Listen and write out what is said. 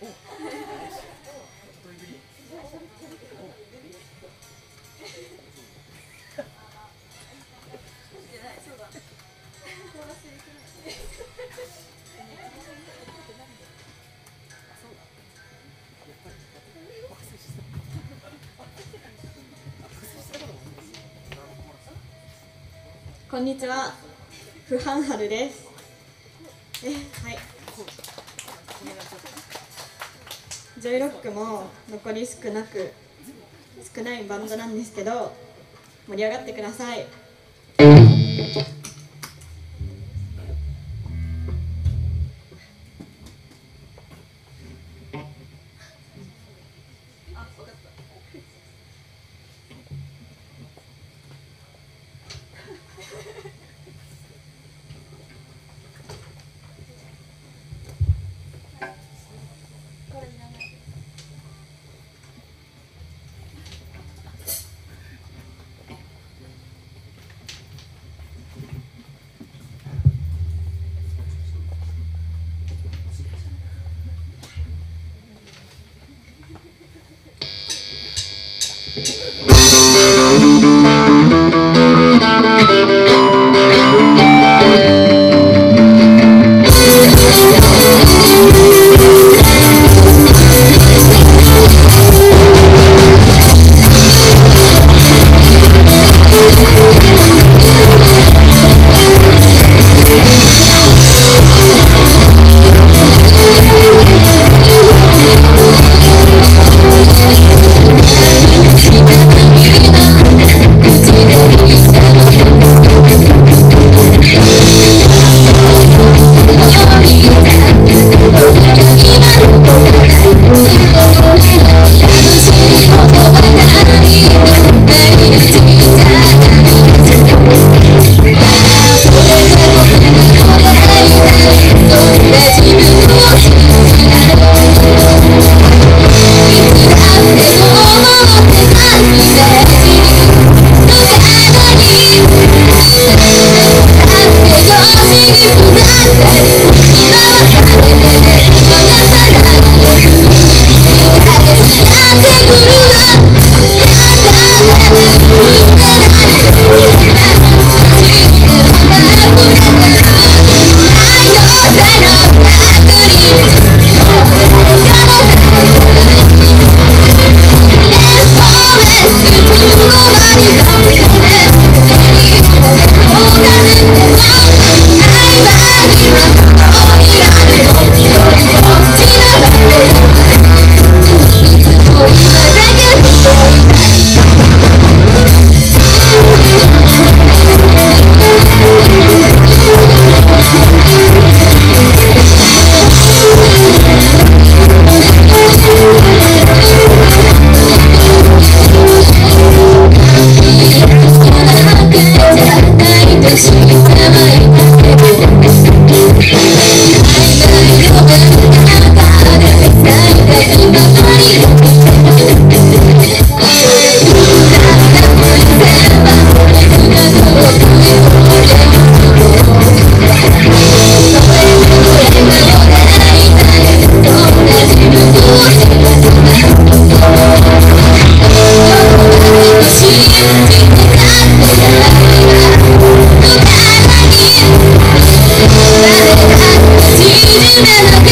こんにちは。不反春です。え、16。も残り少なく少ないバンドなんですけど盛り上がってください。「Música na